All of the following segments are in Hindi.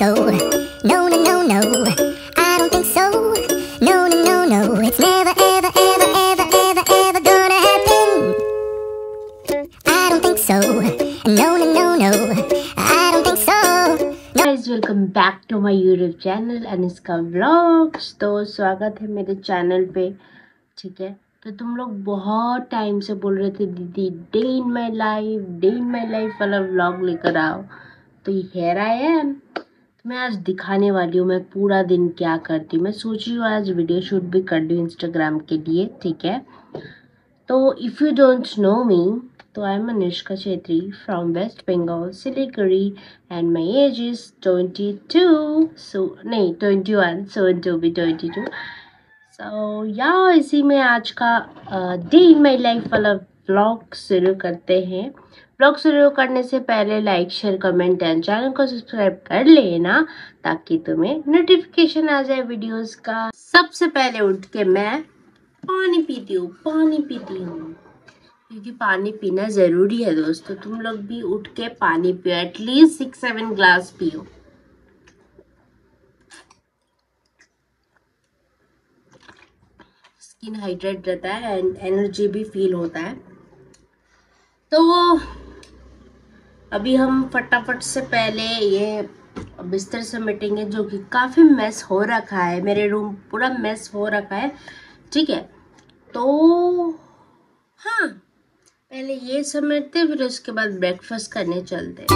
so. No, no, no, no. I don't think so. No, no, no, no. It's never, ever, ever, ever, ever, ever gonna happen. I don't think so. No, no, no, no. I don't think so. Guys welcome back to my YouTube channel Aniska vlogs तो स्वागत है मेरे चैनल पे ठीक है तो तुम लोग बहुत टाइम से बोल रहे थे दीदी day in my life day in my life वाला व्लॉग लेकर आओ तो हेयर आई एम तो मैं आज दिखाने वाली हूँ, मैं पूरा दिन क्या करती हूँ। मैं सोच रही हूँ, आज वीडियो शूट भी कर दूँ इंस्टाग्राम के लिए, ठीक है? तो if you don't know me तो I am Anushka Chhetri from west Bengal Siliguri and my age is twenty two so नहीं ट्वेंटी वन सो टू भी ट्वेंटी टू सो या इसी में आज का डे इन माई लाइफ वाला ब्लॉग शुरू करते हैं। व्लॉग शुरू करने से पहले like share comment and channel को सब्सक्राइब कर लेना ताकि तुम्हें नोटिफिकेशन आ जाए वीडियोस का। सबसे पहले उठ के मैं पानी पीती हूँ, पानी पीती हूँ। क्योंकि पानी पीना ज़रूरी है दोस्तों, तुम लोग भी उठ के पानी पियो at least six seven glass पियो। स्किन हाइड्रेट रहता है एंड एनर्जी भी फील होता है। तो अभी हम फटाफट से पहले ये बिस्तर समेटेंगे जो कि काफ़ी मैस हो रखा है। मेरे रूम पूरा मैस हो रखा है, ठीक है? तो हाँ पहले ये समेटते फिर उसके बाद ब्रेकफास्ट करने चलते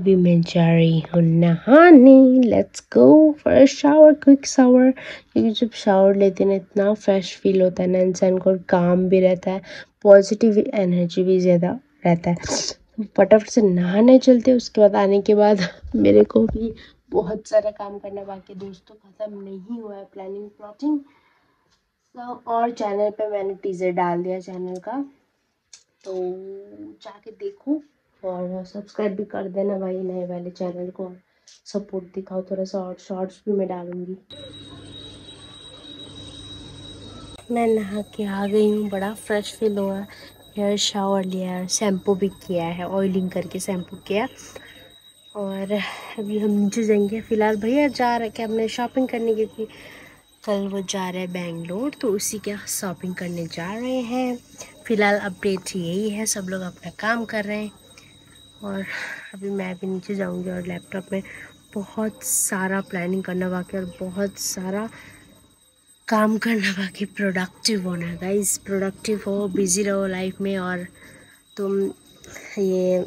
अभी मैं जा रही हूँ नहाने let's go for shower quick shower क्योंकि जब शावर लेते हैं इतना फ्रेश फील होता है ना इंसान को काम भी रहता है पॉजिटिव एनर्जी भी ज़्यादा रहता है फटाफट से नहाने चलते उसके बाद आने के बाद मेरे को भी बहुत सारा काम करना बाकी दोस्तों ख़त्म नहीं हुआ है प्लानिंग प्लॉटिंग तो और चैनल पे मैंने टीज़र डाल दिया चैनल का। तो जाके देखो। और सब्सक्राइब भी कर देना भाई नए वाले चैनल को। सपोर्ट दिखाओ, थोड़ा सा और शॉर्ट्स भी मैं डालूँगी। मैं नहा के आ गई हूँ, बड़ा फ्रेश फील हुआ। हेयर शावर लिया है शैम्पू भी किया है ऑयलिंग करके शैम्पू किया। और अभी हम नीचे जाएँगे, फ़िलहाल भैया जा रहे क्या हमने शॉपिंग करने? क्योंकि कल वो जा रहे हैं बेंगलोर तो उसी के शॉपिंग करने जा रहे हैं। फ़िलहाल अपडेट यही है, सब लोग अपना काम कर रहे हैं। और अभी मैं भी नीचे जाऊँगी और लैपटॉप में बहुत सारा प्लानिंग करना बाकी और बहुत सारा काम करना बाकी। प्रोडक्टिव होना गाइस प्रोडक्टिव हो बिज़ी रहो लाइफ में और तुम ये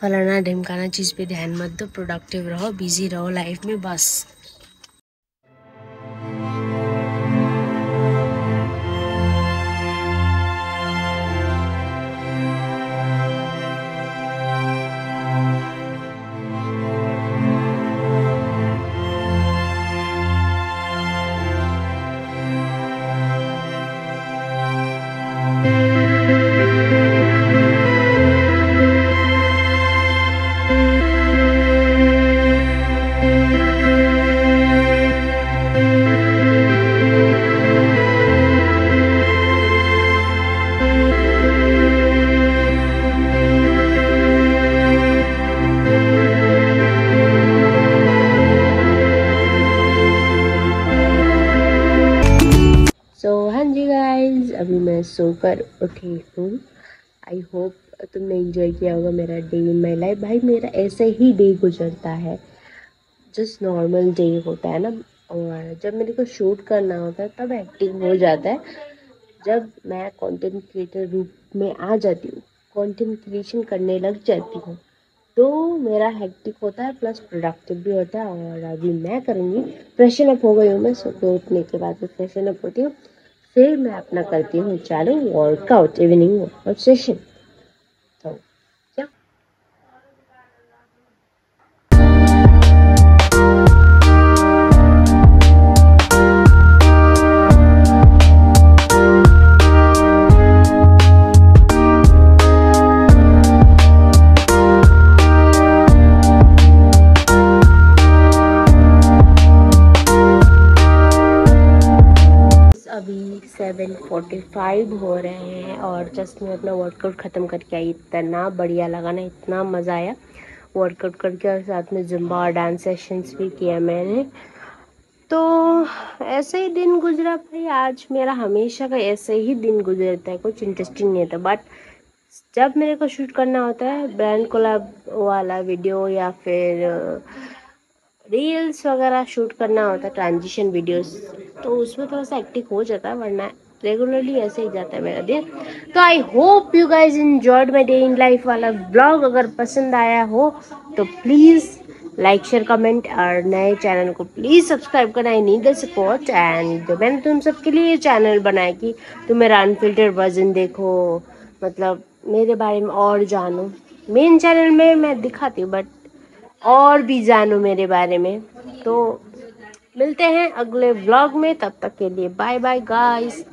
फलाना ढिमकाना चीज़ पे ध्यान मत दो। प्रोडक्टिव रहो बिज़ी रहो लाइफ में, बस। सोकर उठी हूँ। आई होप तुमने इंजॉय किया होगा मेरा डे इन माई लाइफ भाई, मेरा ऐसे ही डे गुजरता है। जस्ट नॉर्मल डे होता है ना। और जब मेरे को शूट करना होता है, तब एक्टिंग हो जाता है। जब मैं कंटेंट क्रिएटर रूप में आ जाती हूँ कंटेंट क्रिएशन करने लग जाती हूँ तो मेरा हेक्टिक होता है प्लस प्रोडक्टिव भी होता है। और अभी मैं करूँगी। फ्रेशन अप हो गई हूँ मैं सुबह उठने के बाद फ्रेशन अप होती हूँ। फिर मैं अपना करती हूँ चालू workout evening workout session forty five हो रहे हैं और जस्ट मैं अपना वर्कआउट ख़त्म करके आई। इतना बढ़िया लगा ना, इतना मज़ा आया। वर्कआउट करके और साथ में जुम्बा और डांस सेशंस भी किया मैंने। तो ऐसे ही दिन गुजरा भाई, आज मेरा हमेशा का ऐसे ही दिन गुजरता है, कुछ इंटरेस्टिंग नहीं होता बट जब मेरे को शूट करना होता है ब्रांड कोलाब वाला वीडियो या फिर रील्स वगैरह शूट करना होता है ट्रांजिशन वीडियोस तो उसमें थोड़ा सा एक्टिव हो जाता है, वरना रेगुलरली ऐसे ही जाता है मेरा दिन। तो I hope you guys enjoyed my day in life वाला ब्लॉग अगर पसंद आया हो तो प्लीज़ लाइक शेयर कमेंट और नए चैनल को प्लीज़ सब्सक्राइब करना I need the support and मैंने तुम सबके लिए चैनल बनाया कि तुम मेरा अनफिल्टर वर्जन देखो मतलब मेरे बारे में और जानो। मेन चैनल में मैं दिखाती हूँ बट और भी जानो मेरे बारे में। तो मिलते हैं अगले ब्लॉग में तब तक के लिए बाय बाय गाइस